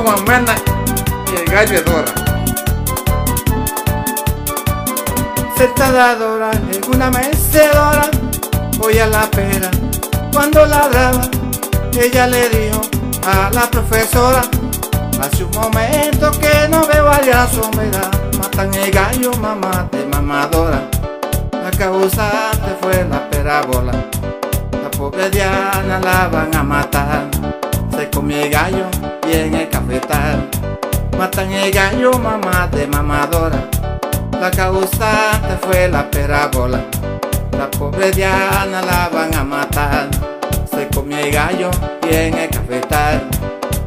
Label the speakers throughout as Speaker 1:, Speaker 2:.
Speaker 1: Juan Mena y el gallo Dora.
Speaker 2: Sentada Dora en una mecedora, voy a la pera. Cuando ladraba, ella le dijo a la profesora, hace un momento que no veo allá sombra, matan el gallo, mamá de mamadora. La causante fue la perabola, la pobre Diana la van a matar. Se comió el gallo matan el gallo, mamá de mamadora. La causante fue la perabola. La pobre Diana la van a matar. Se comió el gallo y en el cafetal.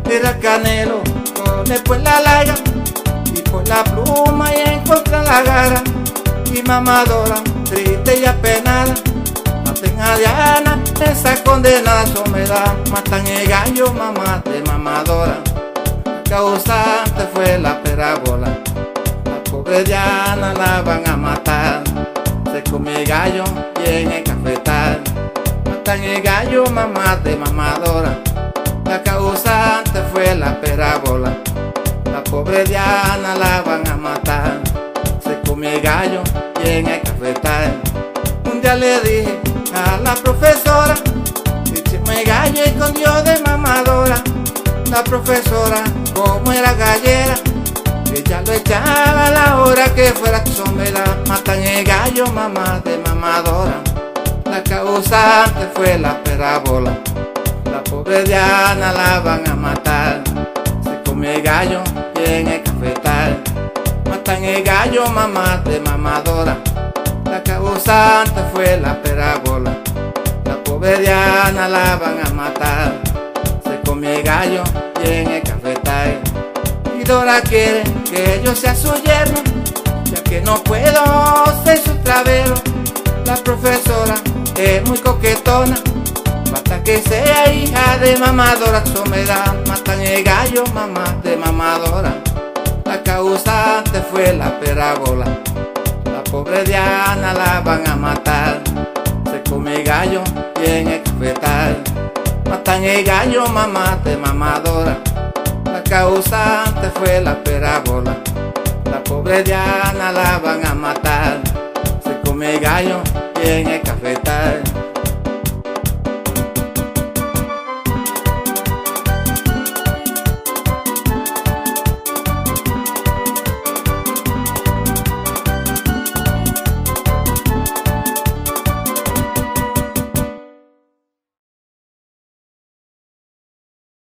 Speaker 2: Era Canelo con el pues la larga. Y por la pluma y en contra la gara. Y mamadora, triste y apenada. Maten a Diana, esa condenada soledad. Matan el gallo, mamá de mamadora. La causante fue la perabola. La pobre Diana la van a matar. Se come gallo y en el cafetal. Matan el gallo, mamá de mamadora. La causante fue la perabola. La pobre Diana la van a matar. Se come el gallo y en el cafetal. Un día le dije a la profesora. El gallo escondió de mamadora. La profesora, como era gallera. Ella lo echaba a la hora que fuera. Sombra Matan el gallo, mamá de mamadora. La causante fue la perabola La pobre Diana la van a matar. Se come el gallo y en el cafetal. Matan el gallo, mamá de mamadora. La causante fue la perabola La pobre Diana la van a matar Come el gallo y en el cafetal y Dora quiere que yo sea su yerno, ya que no puedo ser su travero. La profesora es muy coquetona, basta que sea hija de mamadora, soledad, matan el gallo, mamá de mamadora. La causante fue la perabola, la pobre Diana la van a matar. Se come gallo y en el el gallo, mamá de mamadora. La causante fue la perabola. La pobre Diana la van a matar. Se come el gallo y en el cafetal.